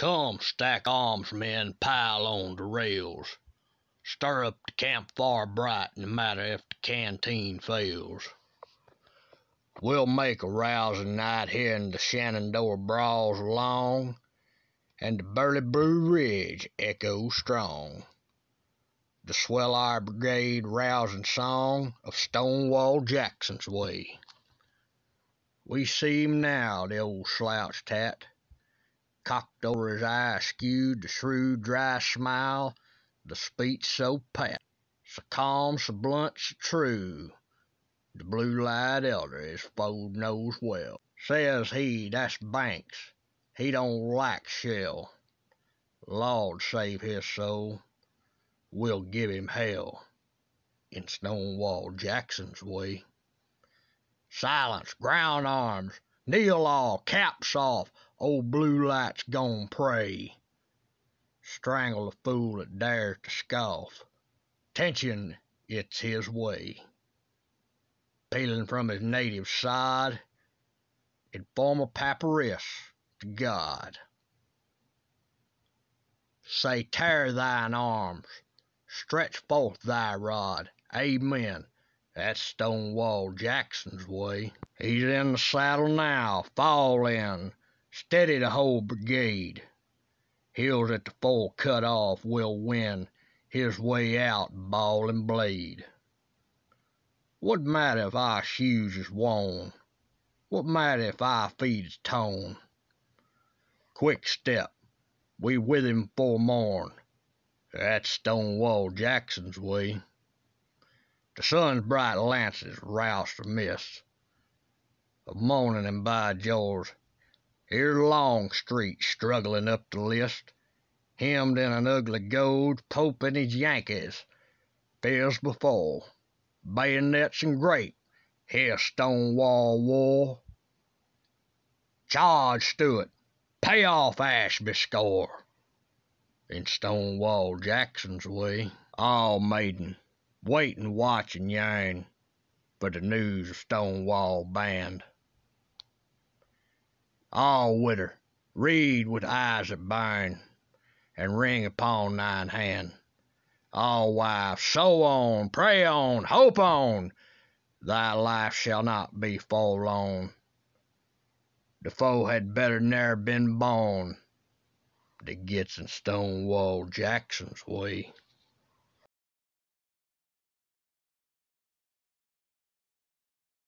Come, stack arms, men, pile on the rails. Stir up the campfire bright, no matter if the canteen fails. We'll make a rousing night here in the Shenandoah brawls along, and the Burly Blue Ridge echoes strong. The swell our brigade rousing song of Stonewall Jackson's way. We see him now, the old slouched hat, cocked over his eye skewed, the shrewd, dry smile, the speech so pat, so calm, so blunt, so true. The blue-eyed elder his foe knows well. Says he, that's Banks, he don't like shell. Lord save his soul, we'll give him hell in Stonewall Jackson's way. Silence, ground arms, kneel all, caps off, old Blue Light's gone pray. Strangle the fool that dares to scoff. Tension, it's his way. Peeling from his native sod, in forma pauperis to God. Say, tear thine arms, stretch forth thy rod. Amen. That's Stonewall Jackson's way. He's in the saddle now. Fall in. Steady the whole brigade. Heels at the full cut off will win his way out, ball and blade. What matter if our shoes is worn? What matter if our feet is torn? Quick step, we with him for morn. That's Stonewall Jackson's way. The sun's bright lances rouse the mist of morning, and by George, here's Longstreet struggling up the list, hemmed in an ugly gold, Pope and his Yankees, fails before, bayonets and grape, here's Stonewall War. Charge, Stuart, pay off Ashby score in Stonewall Jackson's way. All maiden, wait and watch and yearn for the news of Stonewall Band. All widder, read with eyes that burn, and ring upon thine hand. All wife, sow on, pray on, hope on, thy life shall not be forlorn. The foe had better ne'er been born that gets in Stonewall Jackson's way.